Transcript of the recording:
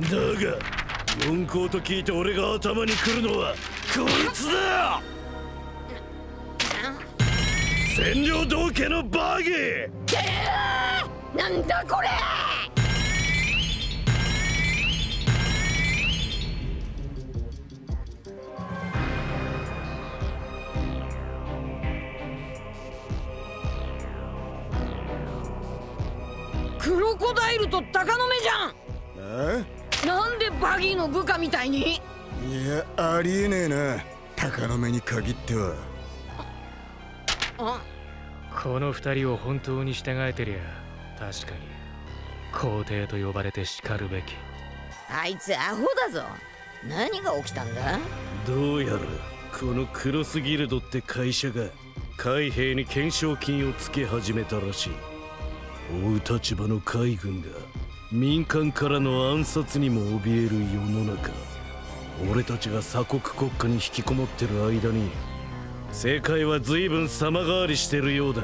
が四皇と聞いて俺が頭に来るのはこいつだ!占領道家のバギー!なんだこれ!クロコダイルと鷹の目じゃん!あなんでバギーの部下みたいに？いやありえねえな。鷹の目に限っては。あこの二人を本当に従えてりゃ確かに皇帝と呼ばれてしかるべき。あいつアホだぞ。何が起きたんだ？どうやらこのクロスギルドって会社が海兵に懸賞金をつけ始めたらしい。追う立場の海軍が民間からの暗殺にも怯える世の中。俺たちが鎖国国家に引きこもってる間に世界は随分様変わりしてるようだ。